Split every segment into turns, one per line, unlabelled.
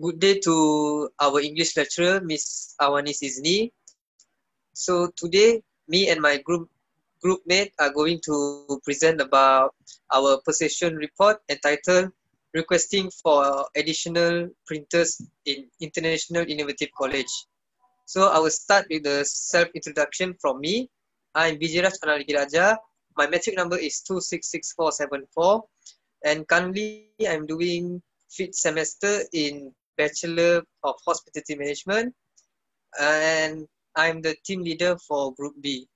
good day to our English lecturer, Miss Awanis Izni. So today, me and my group group mate are going to present about our possession report entitled Requesting for Additional Printers in International Innovative College. So I will start with the self-introduction from me. I'm Bijiraj Analigi Raja. My matric number is 266474 and currently I'm doing fifth semester in Bachelor of Hospitality Management and I'm the team leader for Group B.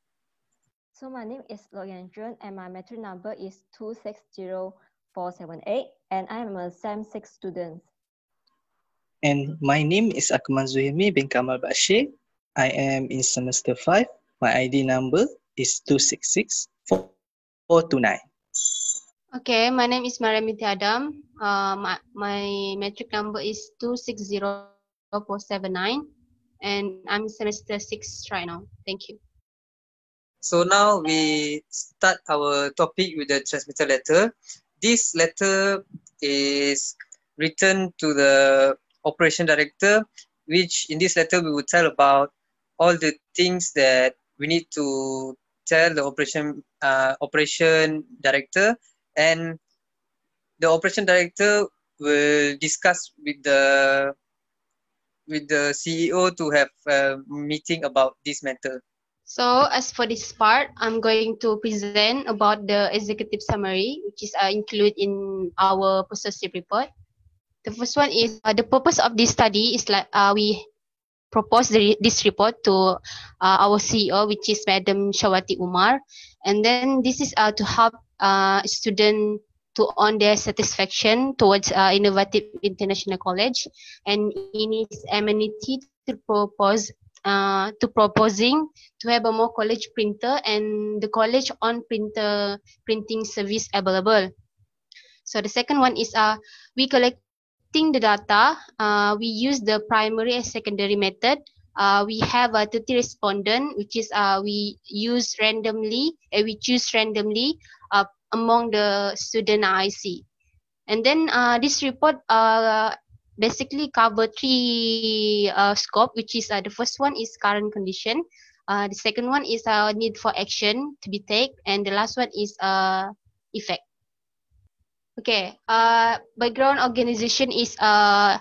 So my name is Loke Yan Jun and my matric number is 260478 and I am a SEM 6 student.
And my name is Akmal Zulhilmi bin Kamal Bashir. I am in semester 5. My ID number is 266429.
Okay, my name is Mariamiti Adam. Uh, my, my matric number is 260479 and I'm semester 6 right now. Thank you.
So now we start our topic with the transmittal letter. This letter is written to the operation director, which in this letter we will tell about all the things that we need to tell the operation uh, operation director and the operation director will discuss with the with the CEO to have a meeting about this matter.
So as for this part, I'm going to present about the executive summary, which is uh, included in our possessive report. The first one is uh, the purpose of this study is like uh, we propose the, this report to uh, our CEO, which is Madam Shawati Umar. And then this is uh, to help uh, student to earn their satisfaction towards uh, innovative international college. And in its amenity to propose uh, to proposing to have a more college printer and the college on printer printing service available. So the second one is uh we collecting the data. Uh, we use the primary and secondary method uh, we have a 30 respondent which is uh, we use randomly uh, we choose randomly uh, among the student IC and then uh, this report uh, basically cover three uh, scope which is uh, the first one is current condition. Uh, the second one is uh, need for action to be taken and the last one is uh, effect. Okay uh, background organization is uh,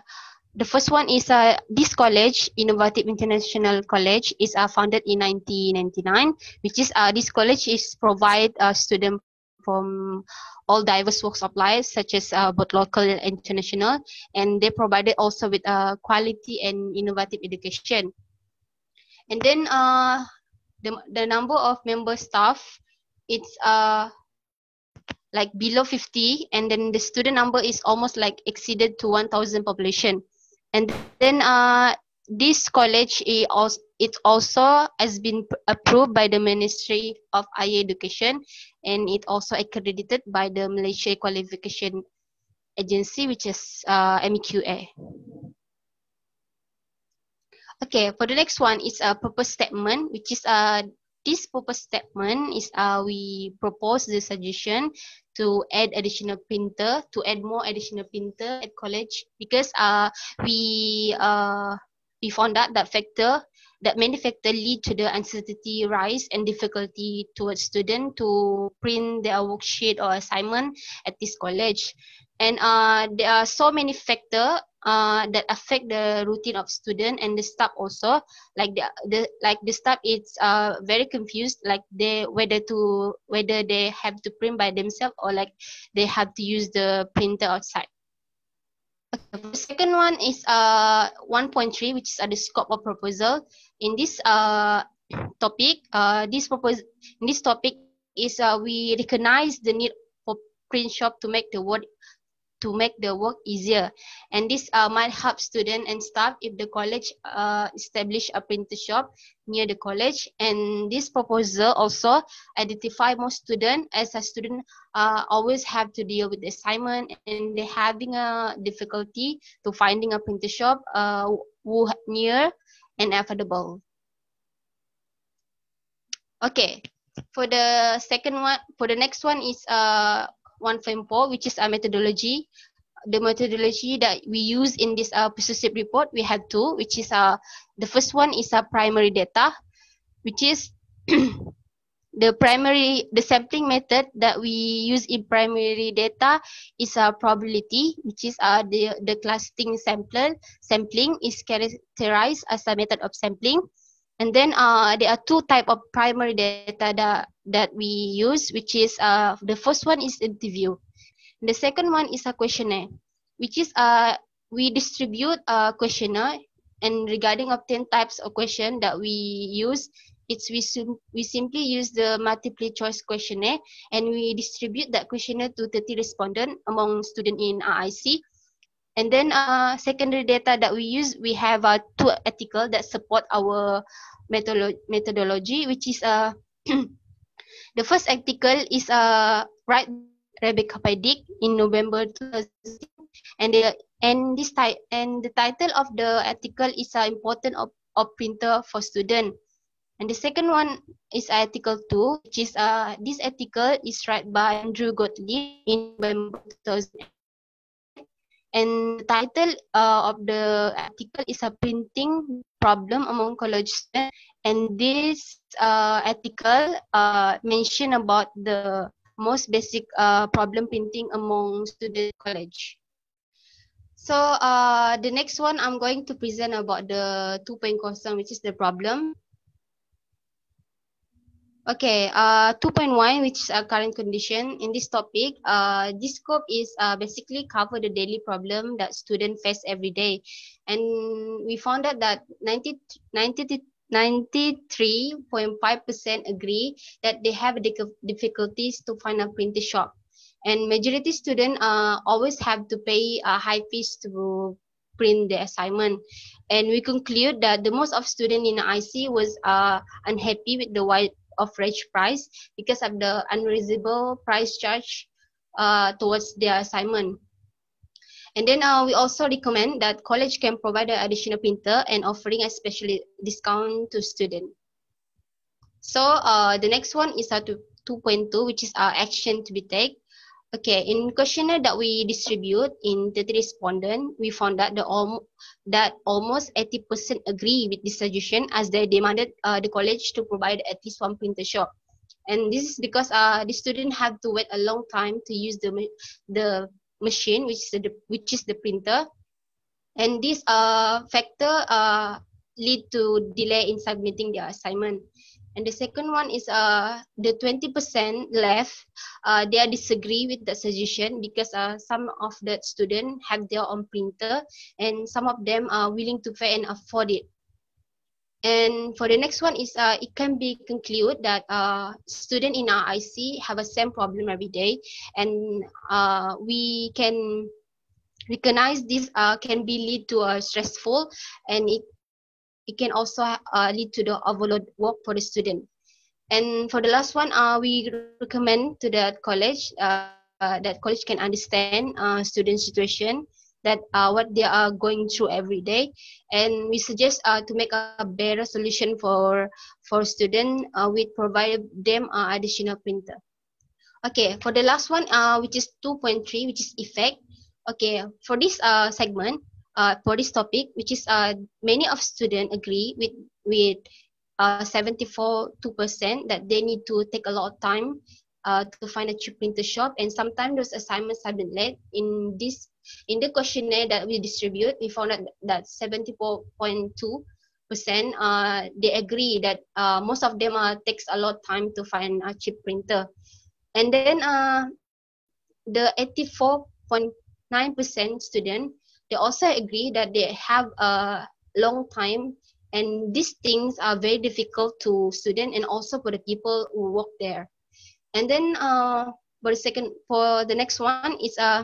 the first one is uh, this college, Innovative International College, is uh, founded in 1999, which is uh, this college is provide uh, student from all diverse walks of life, such as uh, both local and international, and they provided also with uh, quality and innovative education. And then uh, the the number of member staff, it's uh like below 50, and then the student number is almost like exceeded to 1,000 population. And then uh, this college it also, it also has been approved by the Ministry of Higher Education and it also accredited by the Malaysia Qualification Agency which is uh. Okay, for the next one is a purpose statement which is uh, this purpose statement is uh, we propose the suggestion to add additional printer to add more additional printer at college because uh we uh we found out that factor that many factors lead to the uncertainty rise and difficulty towards student to print their worksheet or assignment at this college and uh, there are so many factors uh, that affect the routine of student and the staff also like the, the like the staff is uh, very confused like they whether to whether they have to print by themselves or like they have to use the printer outside Okay, the second one is uh 1.3, which is uh, the scope of proposal. In this uh topic, uh this propose in this topic is uh we recognize the need for print shop to make the work to make the work easier. And this uh, might help student and staff if the college uh, establish a printer shop near the college. And this proposal also identify more student as a student uh, always have to deal with the assignment and they having a difficulty to finding a printer shop uh, who near and affordable. Okay, for the second one, for the next one is uh, 1.4, which is a methodology. the methodology that we use in this uh, persuasive report, we have two, which is uh, the first one is a primary data, which is the primary, the sampling method that we use in primary data is a probability, which is uh, the, the clustering sampler, sampling is characterized as a method of sampling. And then uh, there are two type of primary data that, that we use, which is uh, the first one is interview. The second one is a questionnaire, which is uh, we distribute a questionnaire and regarding of 10 types of question that we use, it's we, sim we simply use the multiple choice questionnaire and we distribute that questionnaire to 30 respondent among student in RIC. And then uh, secondary data that we use, we have uh, two article that support our methodolo methodology, which is uh, the first article is uh, right Rebecca Pedic in November 2016. And the and this and the title of the article is uh, important of, printer for student. And the second one is article two, which is uh this article is written by Andrew Gottlieb in November 2000. And the title uh, of the article is a printing problem among college students. And this uh, article uh, about the most basic uh, problem printing among student college. So uh, the next one I'm going to present about the 2.0 which is the problem. Okay, uh, 2.1 which is a current condition in this topic. Uh, this scope is uh, basically cover the daily problem that students face every day. And we found out that 90, 90 93.5% agree that they have difficulties to find a printer shop. And majority students uh, always have to pay a high fees to print the assignment. And we conclude that the most of students in IC was uh, unhappy with the wide average price because of the unreasonable price charge uh, towards their assignment. And then uh, we also recommend that college can provide an additional printer and offering a special discount to student. So uh, the next one is uh, 2.2, which is our uh, action to be taken. Okay, in questionnaire that we distribute in 30 respondents, we found that the that almost 80% agree with this suggestion as they demanded uh, the college to provide at least one printer shop. And this is because uh, the student have to wait a long time to use the, the machine, which is the, which is the printer. And this uh, factor uh, lead to delay in submitting the assignment. And the second one is uh, the 20% left, uh, they disagree with the suggestion because uh, some of the students have their own printer and some of them are willing to pay and afford it. And for the next one is uh, it can be concluded that uh, student in our IC have a same problem every day, and uh, we can recognize this uh, can be lead to a stressful, and it it can also uh, lead to the overload work for the student. And for the last one, uh, we recommend to the college uh, uh, that college can understand uh, student situation that uh, what they are going through every day. And we suggest to make a better solution for for student we provide them additional printer. Okay for the last one which is 2.3 which is effect. Okay for this segment uh, for this topic which is uh, many of students agree with with uh, 74 2% that they need to take a lot of time uh, to find a cheap printer shop and sometimes those assignments have been late in this in the questionnaire that we distribute, we found out that 74.2 percent uh, they agree that uh, most of them uh, takes a lot of time to find a cheap printer. And then uh, the 84.9 percent student, they also agree that they have a long time and these things are very difficult to student and also for the people who work there. And then uh, for the second, for the next one is uh,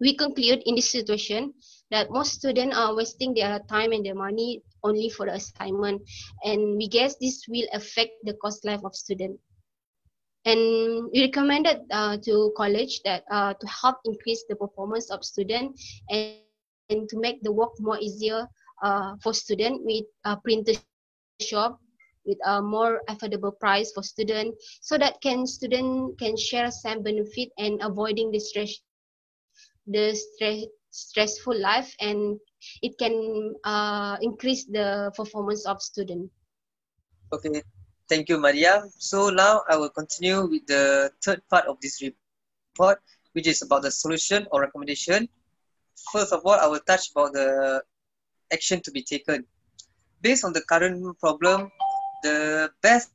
we conclude in this situation that most students are wasting their time and their money only for the assignment. And we guess this will affect the cost life of student. And we recommended uh, to college that uh, to help increase the performance of student and, and to make the work more easier uh, for student with a printer shop with a more affordable price for student so that can student can share some benefit and avoiding the stress the stress stressful life and it can uh, increase the performance of student.
Okay, thank you, Maria. So now I will continue with the third part of this report, which is about the solution or recommendation. First of all, I will touch about the action to be taken. Based on the current problem, the best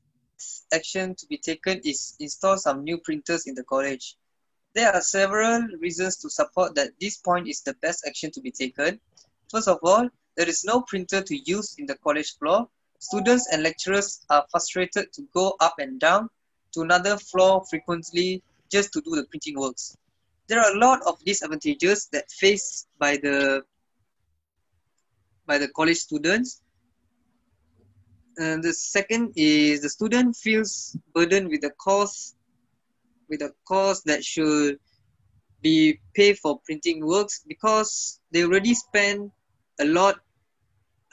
action to be taken is install some new printers in the college. There are several reasons to support that this point is the best action to be taken. First of all, there is no printer to use in the college floor. Students and lecturers are frustrated to go up and down to another floor frequently just to do the printing works. There are a lot of disadvantages that faced by the by the college students. And the second is the student feels burdened with the cost with a cost that should be paid for printing works because they already spend a lot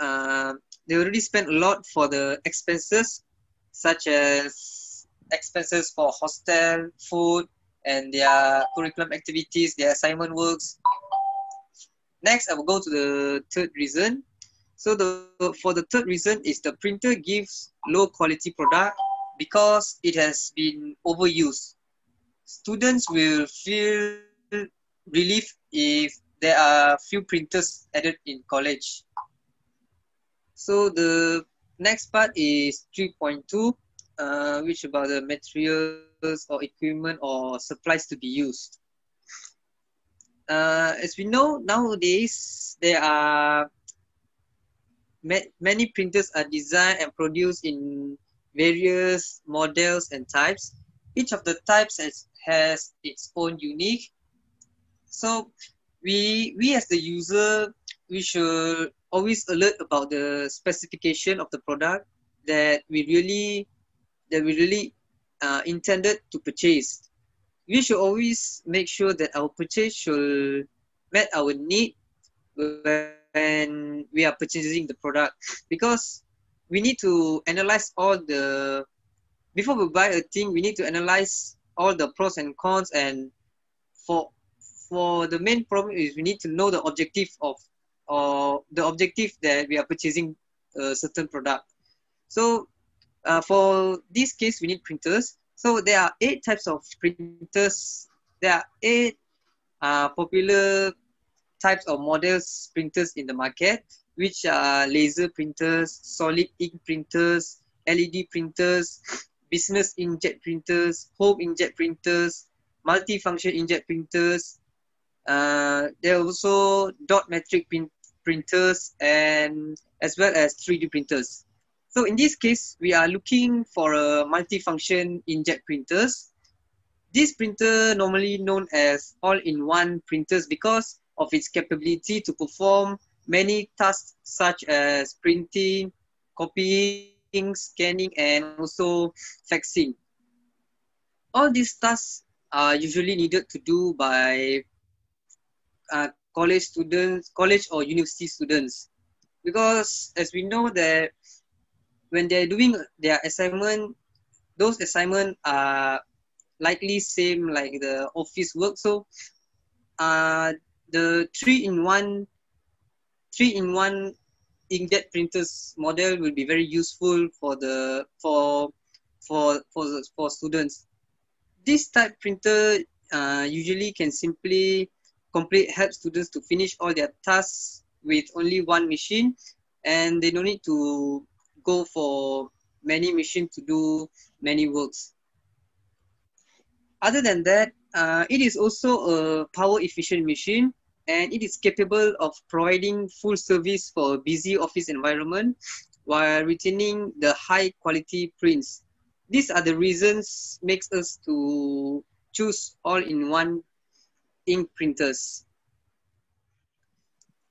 uh, they already spent a lot for the expenses such as expenses for hostel food and their curriculum activities their assignment works. Next i will go to the third reason. So the for the third reason is the printer gives low quality product because it has been overused. Students will feel relief if there are few printers added in college. So the next part is 3.2, uh, which about the materials or equipment or supplies to be used. Uh, as we know, nowadays, there are ma many printers are designed and produced in various models and types. Each of the types has, has its own unique. So we we as the user we should always alert about the specification of the product that we really that we really uh, intended to purchase. We should always make sure that our purchase should met our need when we are purchasing the product because we need to analyze all the before we buy a thing we need to analyze all the pros and cons and for for the main problem is we need to know the objective of or the objective that we are purchasing a certain product. So uh, for this case, we need printers. So there are eight types of printers. There are eight uh, popular types of models printers in the market, which are laser printers, solid ink printers, LED printers, business inkjet printers, home inkjet printers, multi-function inkjet printers, uh, there are also dot matrix print printers and as well as 3D printers. So in this case, we are looking for a multifunction inkjet printers. This printer normally known as all-in-one printers because of its capability to perform many tasks such as printing, copying, scanning, and also faxing. All these tasks are usually needed to do by uh, college students, college or university students, because as we know that when they're doing their assignment, those assignment are likely same like the office work. So, uh, the three-in-one, three-in-one inkjet printers model will be very useful for the for for for for students. This type printer uh, usually can simply complete help students to finish all their tasks with only one machine and they don't need to go for many machines to do many works. Other than that, uh, it is also a power efficient machine and it is capable of providing full service for a busy office environment while retaining the high quality prints. These are the reasons makes us to choose all in one ink printers.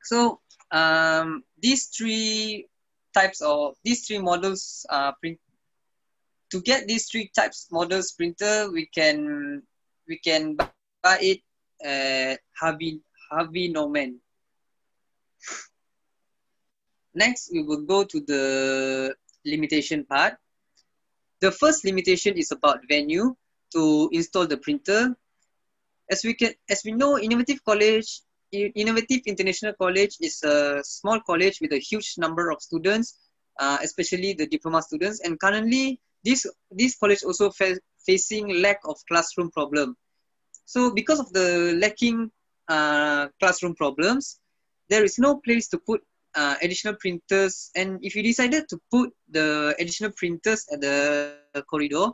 So um, these three types of these three models uh, print to get these three types models printer we can we can buy it at Harvey Harvey Norman. Next, we will go to the limitation part. The first limitation is about venue to install the printer as we can, as we know, Innovative College, Innovative International College is a small college with a huge number of students, uh, especially the diploma students. And currently, this this college also fa facing lack of classroom problem. So because of the lacking uh, classroom problems, there is no place to put uh, additional printers. And if you decided to put the additional printers at the corridor,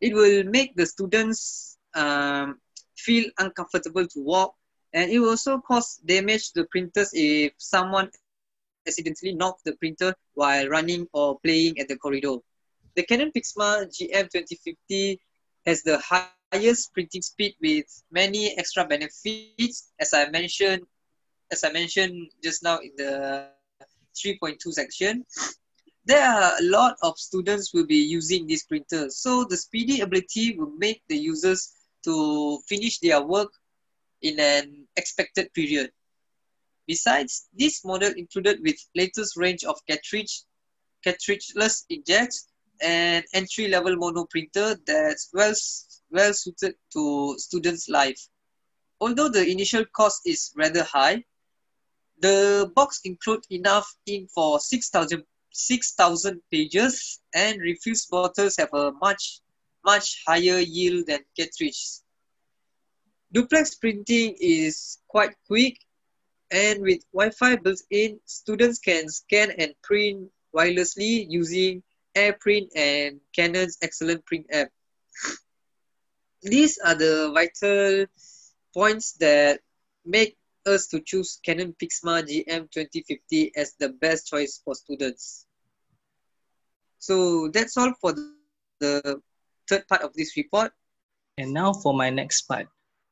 it will make the students um, feel uncomfortable to walk. And it will also cause damage to the printers if someone accidentally knock the printer while running or playing at the corridor. The Canon Pixma GM2050 has the highest printing speed with many extra benefits, as I mentioned, as I mentioned just now in the 3.2 section. There are a lot of students will be using this printer. So the speedy ability will make the users to finish their work in an expected period. Besides, this model included with latest range of cartridge, cartridgeless inkjets and entry-level mono printer that's well, well suited to students' life. Although the initial cost is rather high, the box includes enough ink for 6,000 6,000 pages and refuse bottles have a much, much higher yield than cartridges. Duplex printing is quite quick and with Wi-Fi built in, students can scan and print wirelessly using AirPrint and Canon's excellent print app. These are the vital points that make us to choose Canon Pixma GM 2050 as the best choice for students. So that's all for the third part of this report.
And now for my next part.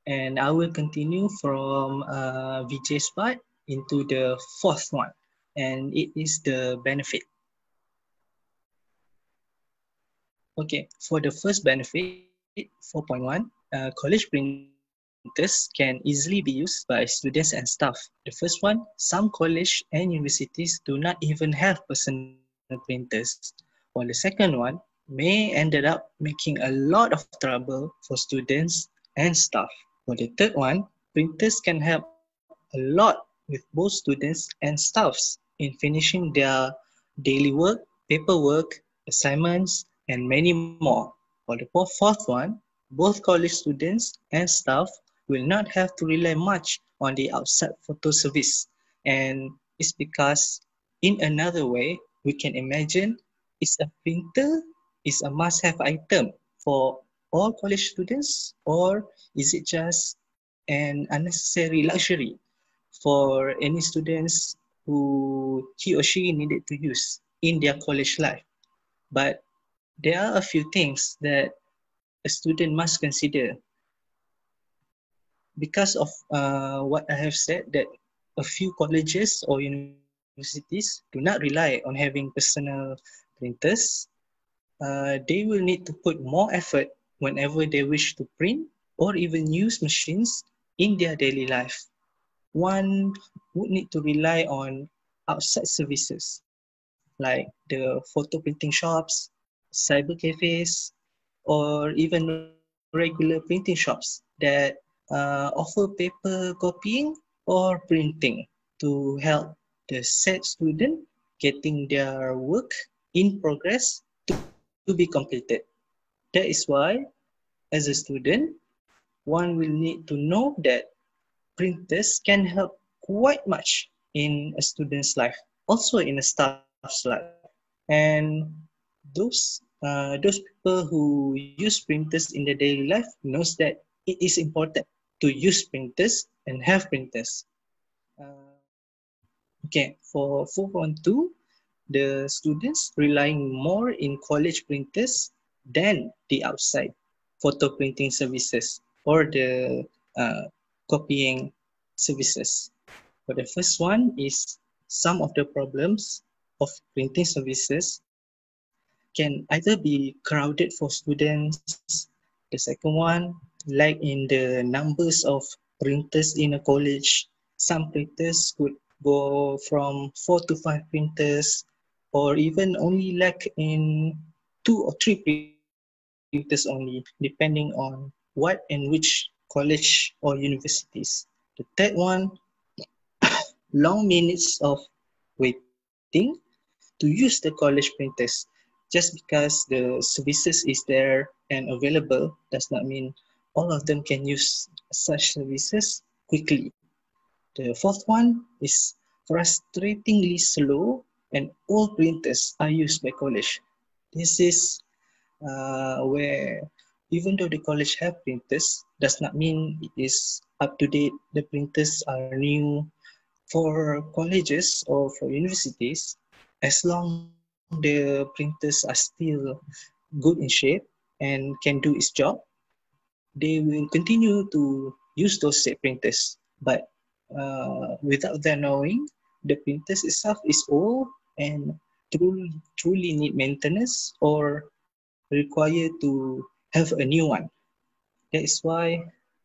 And I will continue from uh, Vijay's part into the fourth one. And it is the benefit. Okay, for the first benefit, 4.1, uh, college printers can easily be used by students and staff. The first one, some college and universities do not even have personal printers. While the second one may ended up making a lot of trouble for students and staff. For the third one, printers can help a lot with both students and staffs in finishing their daily work, paperwork, assignments, and many more. For the fourth one, both college students and staff will not have to rely much on the outside photo service. And it's because in another way, we can imagine it's a printer is a must-have item for all college students or is it just an unnecessary luxury for any students who he or she needed to use in their college life? But there are a few things that a student must consider because of uh, what I have said that a few colleges or universities do not rely on having personal printers, uh, they will need to put more effort whenever they wish to print or even use machines in their daily life. One would need to rely on outside services like the photo printing shops, cyber cafes, or even regular printing shops that uh, offer paper copying or printing to help the said student getting their work in progress to, be completed. That is why, as a student, one will need to know that printers can help quite much in a student's life, also in a staff's life. And those uh, those people who use printers in their daily life knows that it is important to use printers and have printers. Uh, okay, for 4.2, the students relying more in college printers than the outside photo printing services or the uh, copying services. For the first one is some of the problems of printing services can either be crowded for students. The second one, like in the numbers of printers in a college, some printers could go from four to five printers or even only lack in two or three printers only, depending on what and which college or universities. The third one, long minutes of waiting to use the college printers. Just because the services is there and available does not mean all of them can use such services quickly. The fourth one is frustratingly slow and all printers are used by college. This is uh, where even though the college have printers, does not mean it is up to date. The printers are new for colleges or for universities. As long the printers are still good in shape and can do its job, they will continue to use those said printers. But uh, without their knowing, the printers itself is old and truly, truly need maintenance or require to have a new one. That is why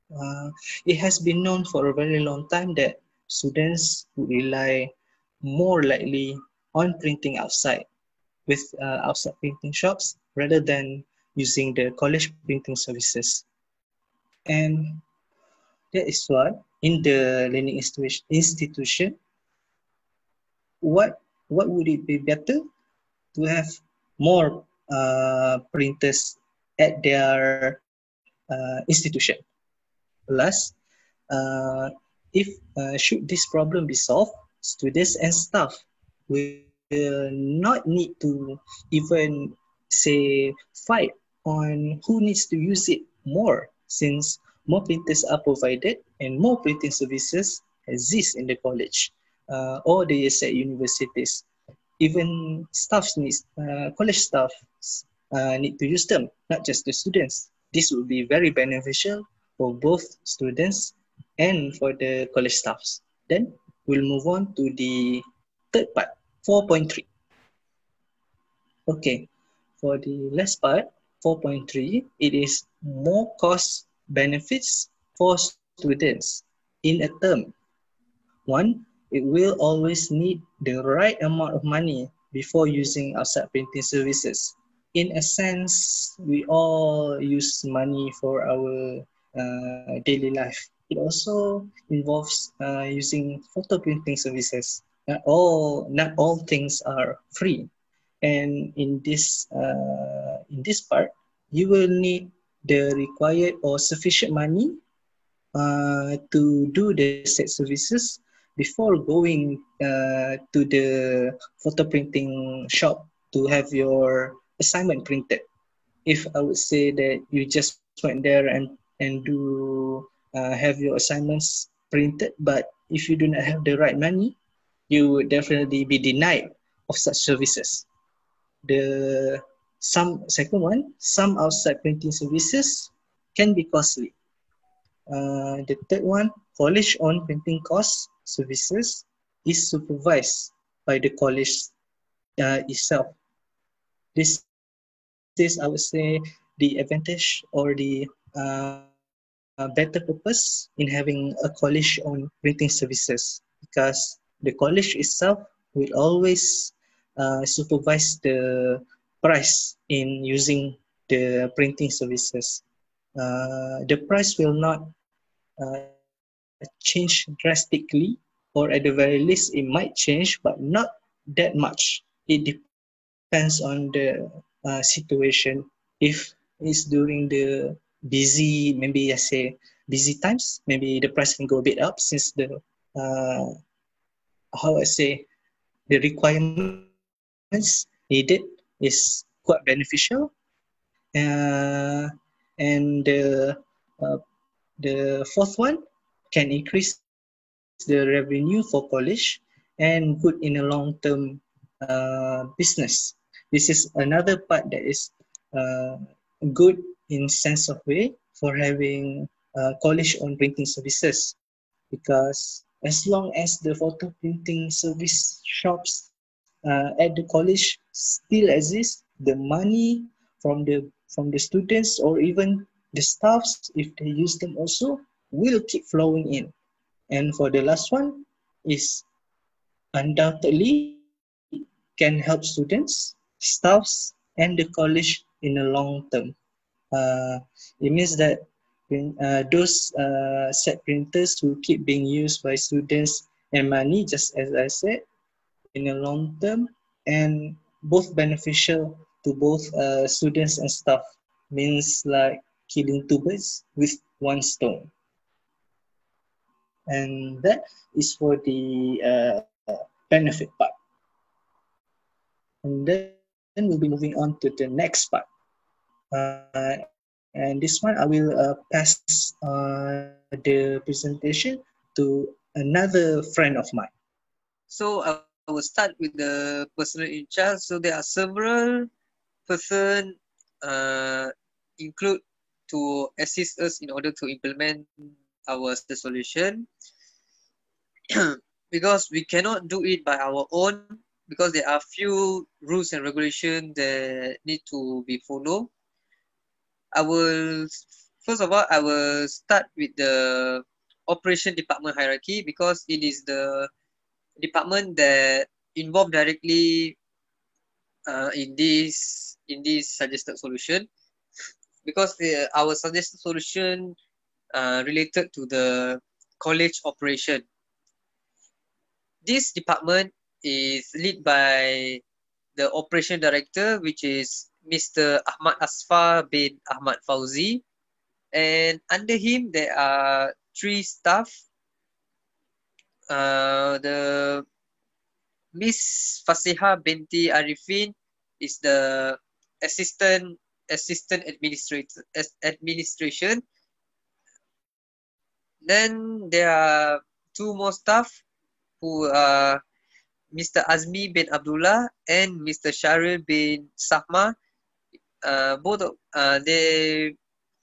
uh, it has been known for a very long time that students rely more likely on printing outside with uh, outside printing shops rather than using the college printing services. And that is why in the learning institution, what what would it be better to have more uh, printers at their uh, institution. Plus, uh, if uh, should this problem be solved, students and staff will not need to even say fight on who needs to use it more since more printers are provided and more printing services exist in the college uh, the say universities even staffs needs uh, college staff uh, need to use them not just the students. This will be very beneficial for both students and for the college staffs. Then we'll move on to the third part 4.3 okay for the last part 4.3 it is more cost benefits for students in a term. One it will always need the right amount of money before using outside printing services. In a sense, we all use money for our uh, daily life. It also involves uh, using photo printing services. Not all, not all things are free. And in this, uh, in this part, you will need the required or sufficient money uh, to do the set services before going uh, to the photo printing shop to have your assignment printed. If I would say that you just went there and, and do uh, have your assignments printed, but if you do not have the right money, you would definitely be denied of such services. The some second one, some outside printing services can be costly. Uh, the third one, college on printing costs services is supervised by the college uh, itself. This is, I would say, the advantage or the uh, better purpose in having a college on printing services because the college itself will always uh, supervise the price in using the printing services. Uh, the price will not uh, change drastically or at the very least it might change but not that much. It depends on the uh, situation. If it's during the busy maybe i say busy times maybe the price can go a bit up since the uh, how i say the requirements needed is quite beneficial. Uh, and the uh, the fourth one can increase the revenue for college and good in a long-term uh, business. This is another part that is uh, good in sense of way for having uh, college on printing services because as long as the photo printing service shops uh, at the college still exist, the money from the from the students or even the staffs, if they use them also, will keep flowing in. And for the last one is undoubtedly can help students, staffs, and the college in the long term. Uh, it means that uh, those uh, set printers will keep being used by students and money, just as I said, in the long term, and both beneficial to both uh, students and staff. Means like killing two birds with one stone. And that is for the uh, benefit part. And then we'll be moving on to the next part. Uh, and this one, I will uh, pass uh, the presentation to another friend of mine.
So I will start with the personal in charge. So there are several person uh, include to assist us in order to implement our solution. Because we cannot do it by our own because there are few rules and regulations that need to be followed. I will first of all I will start with the operation department hierarchy because it is the department that involved directly uh, in this in this suggested solution. Because the, our suggested solution uh, related to the college operation. This department is led by the operation director, which is Mr. Ahmad Asfar bin Ahmad Fauzi. And under him, there are three staff. Uh, the Miss Fasiha binti Arifin is the assistant assistant administrator administration. Then there are two more staff who are Mr. Azmi bin Abdullah and Mr. Sharil bin Sahma uh, both uh, they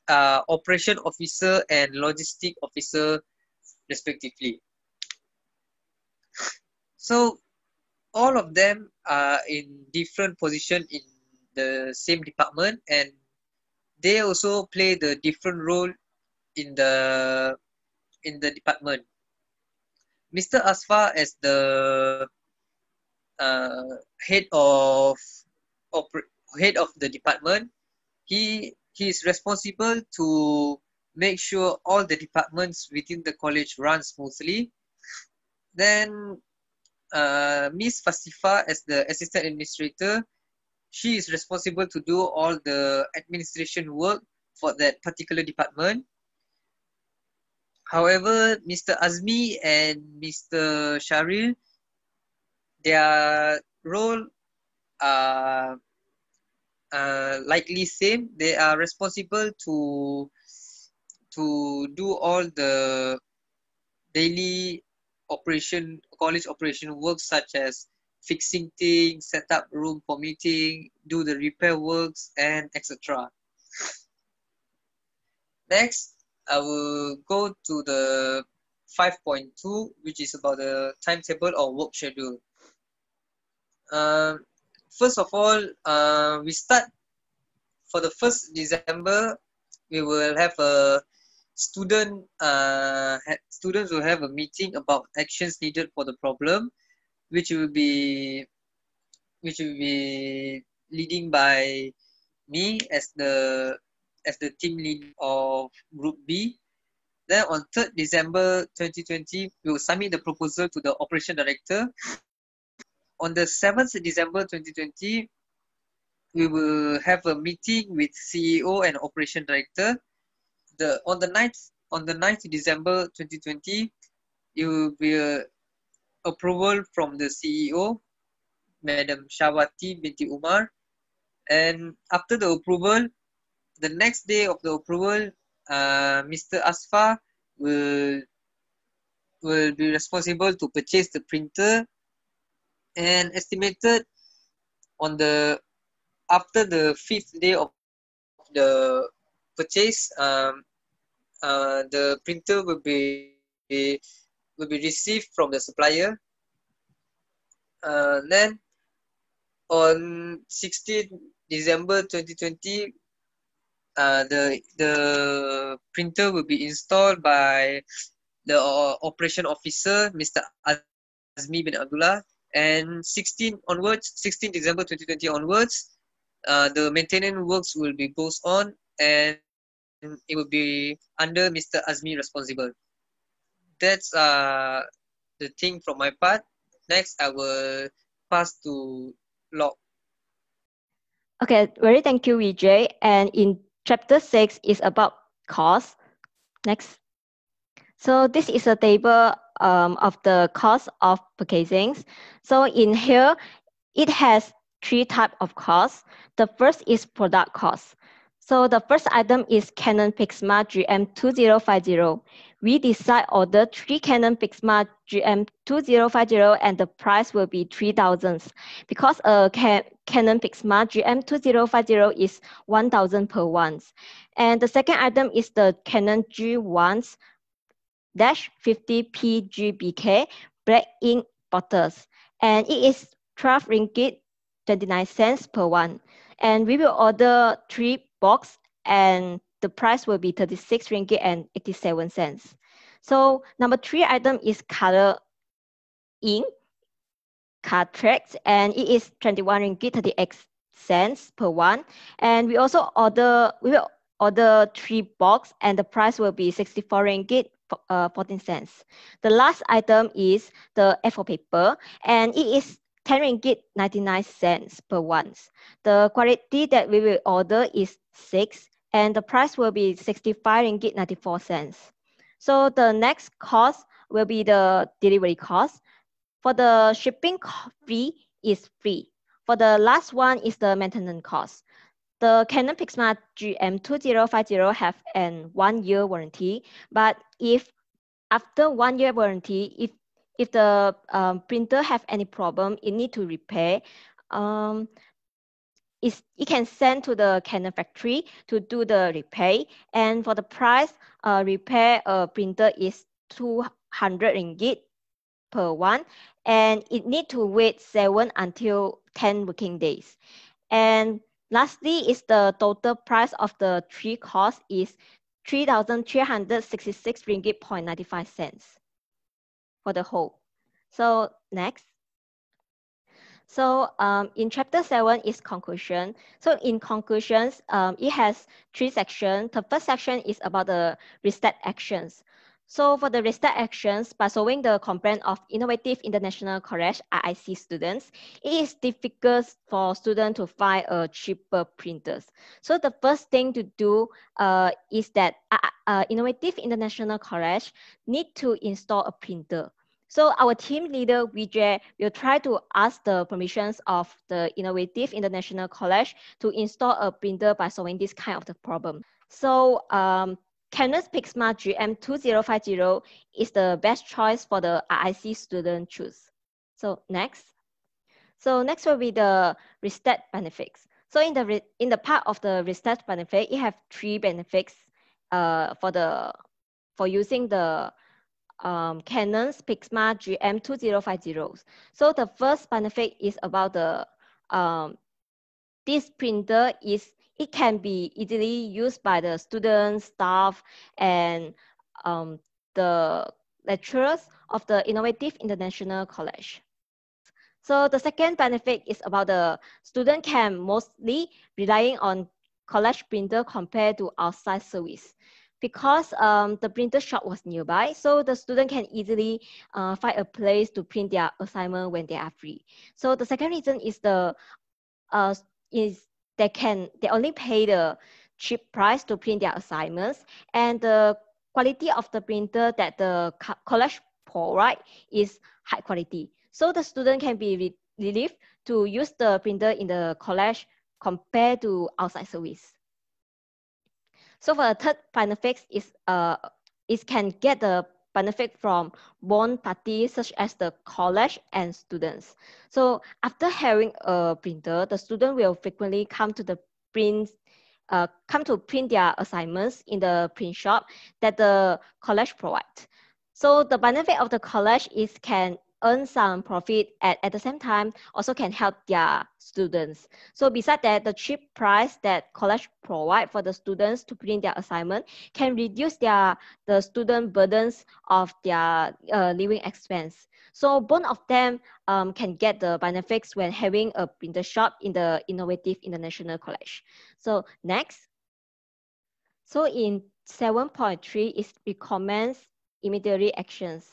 are operation officer and logistic officer respectively. So all of them are in different position in the same department and they also play the different role in the in the department. Mr. Asfar as the uh, head of head of the department, he he is responsible to make sure all the departments within the college run smoothly. Then uh, Miss Fasiha as the assistant administrator, she is responsible to do all the administration work for that particular department. However, Mr. Azmi and Mr. Sharil, their role are uh, likely same. They are responsible to to do all the daily operation, college operation work such as fixing things, set up room for meeting, do the repair works, and etc. Next, I will go to the 5.2, which is about the timetable or work schedule. Um, first of all, uh, we start for the first December. We will have a student. Uh, students will have a meeting about actions needed for the problem, which will be, which will be leading by me as the as the team lead of Group B. Then on 3rd December 2020, we will submit the proposal to the operation director on the 7th December 2020, we will have a meeting with CEO and operation director. The on the 9th on the 9th December 2020, it will be approval from the CEO, Madam Shawati binti Umar. And after the approval, the next day of the approval, uh, Mr. Asfa will will be responsible to purchase the printer and estimated on the after the fifth day of the purchase um, uh, the printer will be will be received from the supplier uh, then on 16 December 2020 uh, the the printer will be installed by the operation officer Mr. Azmi bin Abdullah and 16 onwards, 16 December 2020 onwards, uh, the maintenance works will be goes on and it will be under Mr. Azmi responsible. That's uh the thing from my part. Next, I will pass to Loke.
Okay, very thank you, Vijay. And in chapter six is about cost. Next. So this is a table um, of the cost of purchasing. So in here, it has three type of costs. The first is product cost. So the first item is Canon PIXMA GM2050. We decide order three Canon PIXMA GM2050 and the price will be 3000 because uh, a Canon PIXMA GM2050 is 1000 per one. And the second item is the Canon G1 dash 50 PGBK black ink bottles. And it is 12 ringgit 29 cents per one. And we will order three box and the price will be 36 ringgit and 87 cents. So number three item is color ink cartridge and it is 21 ringgit 38 cents per one. And we also order, we will order three box and the price will be 64 ringgit uh, 14 cents. The last item is the A4 paper and it is 10 ringgit 99 cents per one. The quality that we will order is 6 and the price will be 65 ringgit 94 cents. So the next cost will be the delivery cost. For the shipping fee is free. For the last one is the maintenance cost. The Canon PIXMA GM2050 have an one year warranty, but if after one year warranty, if if the um, printer have any problem, it need to repair. Um, it can send to the Canon factory to do the repair. And for the price, uh, repair a printer is 200 ringgit per one. And it need to wait seven until 10 working days. And lastly is the total price of the three costs is 3,366 ringgit point 95 cents for the whole. So next. So um, in chapter seven is conclusion. So in conclusions, um, it has three sections. The first section is about the restart actions. So for the restart actions, by solving the complaint of Innovative International College IIC students, it is difficult for students to find a cheaper printers. So the first thing to do uh, is that uh, uh, Innovative International College need to install a printer. So our team leader, Vijay, will try to ask the permissions of the Innovative International College to install a printer by solving this kind of the problem. So um, Canon PIXMA GM2050 is the best choice for the IIC student choose. So next. So next will be the restart benefits. So in the in the part of the restart benefit, it have three benefits uh, for the for using the um, Canon's PIXMA GM2050. So the first benefit is about the, um, this printer is, it can be easily used by the students, staff, and um, the lecturers of the Innovative International College. So the second benefit is about the student can mostly relying on college printer compared to outside service because um, the printer shop was nearby, so the student can easily uh, find a place to print their assignment when they are free. So the second reason is the uh, is they can they only pay the cheap price to print their assignments, and the quality of the printer that the college provide is high quality. So the student can be re relieved to use the printer in the college compared to outside service. So for the third benefit is uh, it can get the benefit from both parties such as the college and students. So after having a printer, the student will frequently come to the print uh, come to print their assignments in the print shop that the college provides. So the benefit of the college is can earn some profit at, at the same time also can help their students. So besides that, the cheap price that college provide for the students to print their assignment can reduce their the student burdens of their uh, living expense. So both of them um, can get the benefits when having a printer shop in the Innovative International College. So next. So in 7.3, it recommends immediate actions.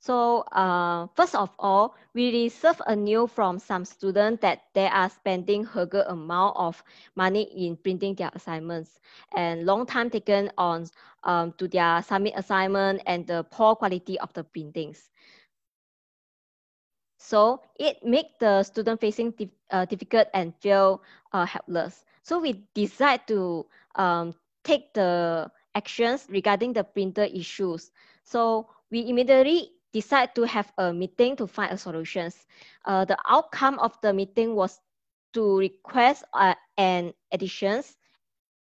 So uh, first of all, we receive a new from some students that they are spending higher amount of money in printing their assignments and long time taken on um, to their submit assignment and the poor quality of the printings. So it make the student facing dif uh, difficult and feel uh, helpless. So we decide to um, take the actions regarding the printer issues. So we immediately decide to have a meeting to find a solutions. Uh, the outcome of the meeting was to request uh, an additions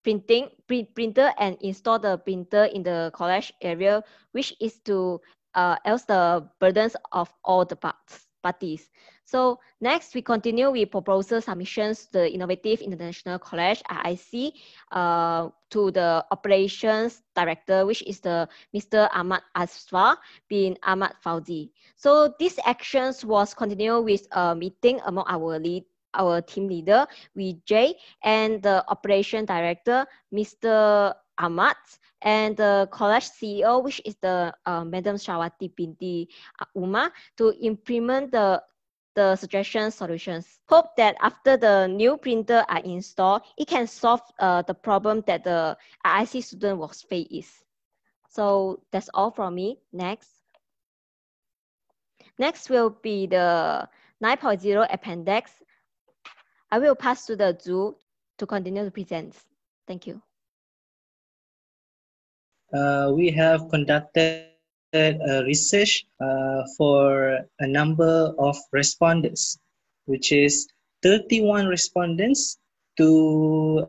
printing print, printer and install the printer in the college area, which is to uh, else the burdens of all the parts, parties. So next, we continue with proposal submissions to the Innovative International College, IIC, uh, to the Operations Director, which is the Mr. Ahmad Asfar bin Ahmad Fauzi. So these actions was continued with a meeting among our lead, our team leader, Vijay, and the Operation Director, Mr. Ahmad, and the college CEO, which is the uh, Madam Shawati Binti Uma, to implement the the suggestion solutions. Hope that after the new printer are installed, it can solve uh, the problem that the IIC student was faced. So that's all from me. Next. Next will be the 9.0 appendix. I will pass to the Zhu to continue to present. Thank you.
Uh, we have conducted uh, research uh, for a number of respondents, which is 31 respondents to,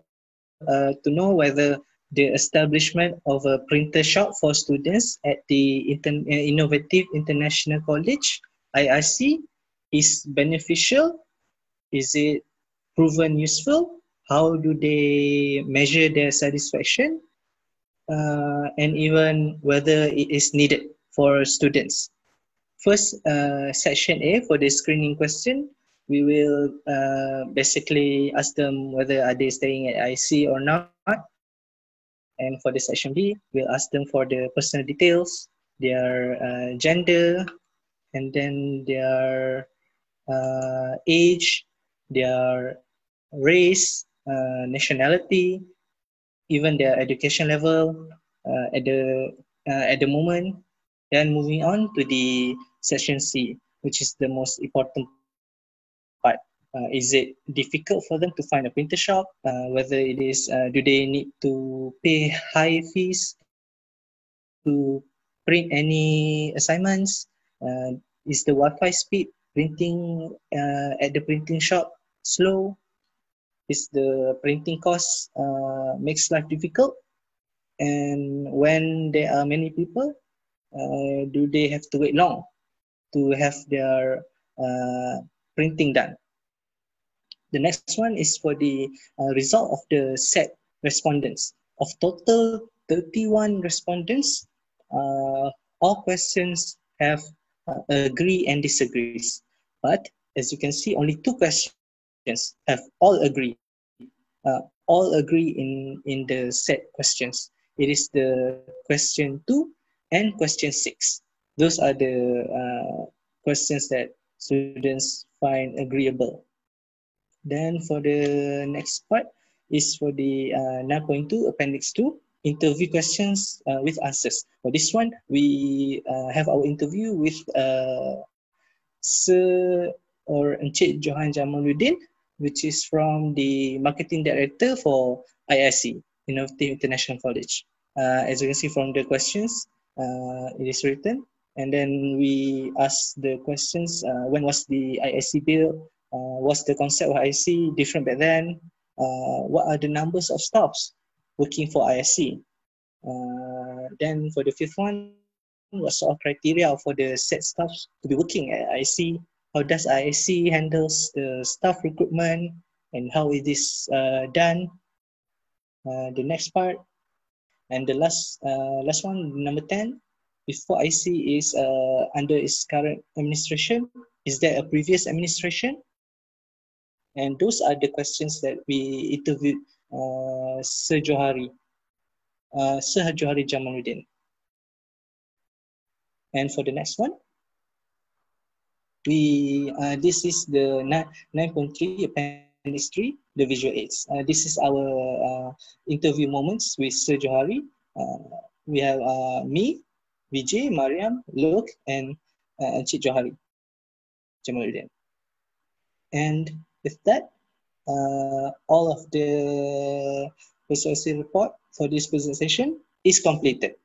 uh, to know whether the establishment of a printer shop for students at the Inter Innovative International College, IIC, is beneficial? Is it proven useful? How do they measure their satisfaction? Uh, and even whether it is needed for students. First, uh, section A for the screening question, we will uh, basically ask them whether are they staying at IC or not. And for the section B, we'll ask them for the personal details, their uh, gender, and then their uh, age, their race, uh, nationality, even their education level uh, at the uh, at the moment. Then moving on to the section C, which is the most important part. Uh, is it difficult for them to find a printer shop? Uh, whether it is, uh, do they need to pay high fees to print any assignments? Uh, is the Wi-Fi speed printing at the printing shop slow? Is the printing cost uh, makes life difficult. And when there are many people uh, do they have to wait long to have their uh, printing done? The next one is for the uh, result of the set respondents. Of total 31 respondents uh, all questions have uh, agree and disagrees. But as you can see only two questions have all agree, uh, all agree in, in the set questions. It is the question two and question six. Those are the uh, questions that students find agreeable. Then for the next part is for the uh, 9.2 appendix 2 interview questions uh, with answers. For this one, we uh, have our interview with uh, Sir or Encik Johari Jamaludin which is from the marketing director for IIC, Innovative International College. Uh, as you can see from the questions, uh, it is written. And then we ask the questions, uh, when was the IIC built? Uh, what's the concept of IIC different back then? Uh, what are the numbers of staffs working for IIC? Uh, then for the fifth one, what sort of criteria for the set staffs to be working at IIC? How does IIC handles the staff recruitment and how is uh, done. Uh, the next part and the last uh, last one, number 10, before IC is uh, under its current administration, is there a previous administration? And those are the questions that we interviewed uh, Sir Johari uh, Sir Johari Jamaludin. And for the next one, we uh, this is the 9.3 appendix 3, the visual aids. Uh, this is our uh, interview moments with Sir Johari. We have me, Vijay, Mariam, Loke, and uh, Cik Johari Jamaludin. And with that, all of the persuasive report for this presentation is completed.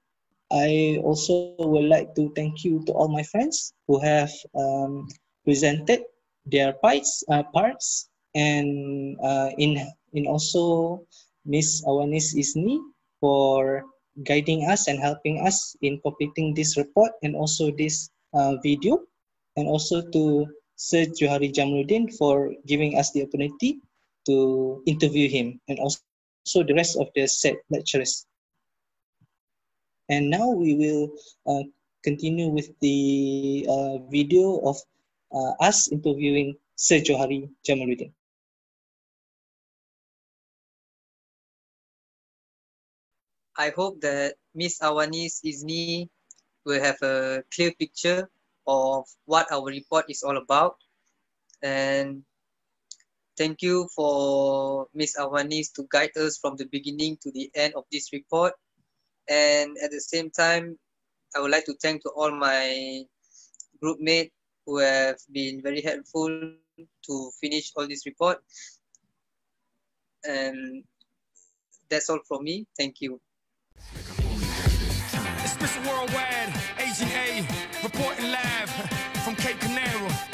I also would like to thank you to all my friends who have um, presented their parts, uh, parts and uh, in, in also Miss Awanis Izni for guiding us and helping us in completing this report and also this uh, video and also to Sir Johari Jamaludin for giving us the opportunity to interview him and also the rest of the set lecturers. And now we will uh, continue with the uh, video of uh, us interviewing Sir Johari Jamaludin.
I hope that Miss Awanis Izni will have a clear picture of what our report is all about. And thank you for Miss Awanis to guide us from the beginning to the end of this report. And at the same time, I would like to thank to all my group mates who have been very helpful to finish all this report. And that's all from me. Thank you.
It's Mr. Worldwide, Agent A, reporting live from Cape Canaveral.